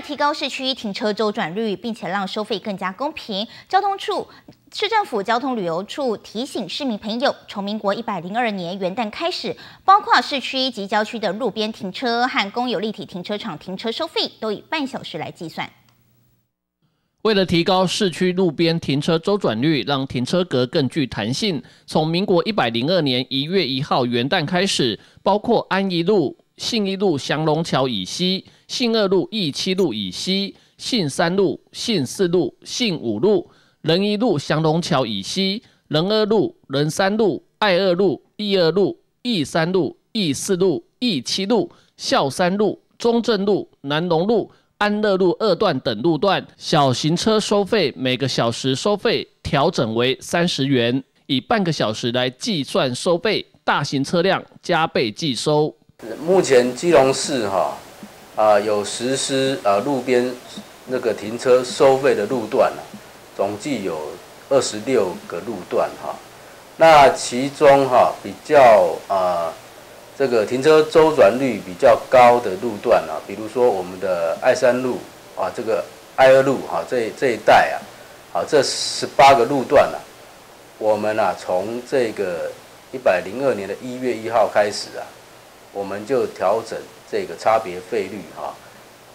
提高市区停车周转率，并且让收费更加公平，交通处、市政府交通旅游处提醒市民朋友，从民国一百零二年元旦开始，包括市区及郊区的路边停车和公有立体停车场停车收费，都以半小时来计算。为了提高市区路边停车周转率，让停车格更具弹性，从民国一百零二年一月一号元旦开始，包括安宜路。信义路祥龙桥以西、信二路义七路以西、信三路、信四路、信五路、仁一路祥龙桥以西、仁二路、仁三路、爱二路、义二路、义三路、义四路、义七路、孝三路、中正路、南龙路、安乐路二段等路段，小型车收费每个小时收费调整为三十元，以半个小时来计算收费；大型车辆加倍计收。目前基隆市哈啊有实施啊路边那个停车收费的路段啊，总计有二十六个路段哈。那其中哈比较啊这个停车周转率比较高的路段啊，比如说我们的爱山路啊，这个爱二路哈这这一带啊，好这十八个路段啊，我们啊从这个一百零二年的一月一号开始啊。我们就调整这个差别费率哈，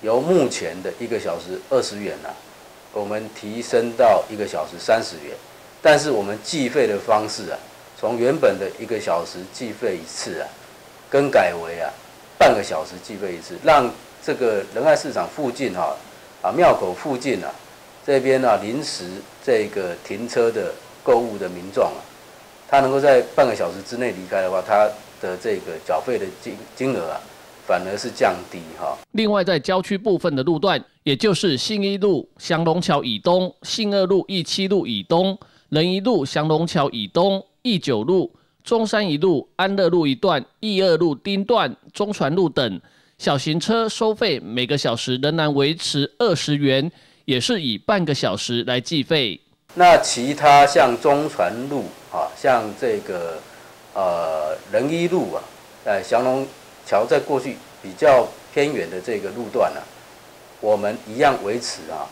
由目前的一个小时二十元呢，我们提升到一个小时三十元。但是我们计费的方式啊，从原本的一个小时计费一次啊，更改为啊半个小时计费一次，让这个仁爱市场附近哈啊庙口附近啊这边呢临时这个停车的购物的民众啊，他能够在半个小时之内离开的话，他。的这个缴费的金金额啊，反而是降低哈。另外，在郊区部分的路段，也就是信一路祥龙桥以东、信二路义七路以东、仁一路祥龙桥以东、义九路、中山一路安乐路一段、义二路丁段、中传路等小型车收费每个小时仍然维持二十元，也是以半个小时来计费。那其他像中传路啊，像这个。呃，仁一路啊，呃，祥龙桥在过去比较偏远的这个路段呢，我们一样维持啊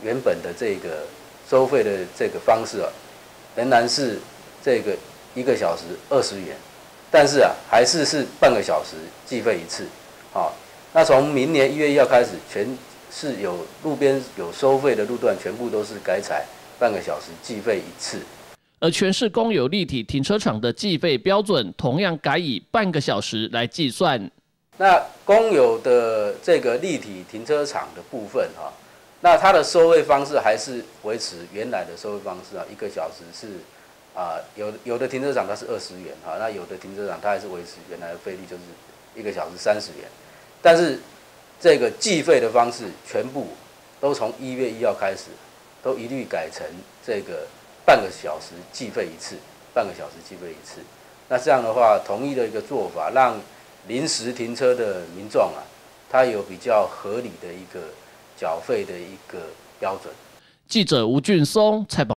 原本的这个收费的这个方式啊，仍然是这个一个小时二十元，但是啊，还是是半个小时计费一次，好，那从明年一月一号开始，全是有路边有收费的路段，全部都是改采半个小时计费一次。而全市公有立体停车场的计费标准，同样改以半个小时来计算。那公有的这个立体停车场的部分，哈，那它的收费方式还是维持原来的收费方式啊，一个小时是啊，有有的停车场它是二十元，哈，那有的停车场它还是维持原来的费率，就是一个小时三十元。但是这个计费的方式，全部都从一月一号开始，都一律改成这个。半个小时计费一次，半个小时计费一次。那这样的话，统一的一个做法，让临时停车的民众啊，他有比较合理的一个缴费的一个标准。记者吴俊松采访。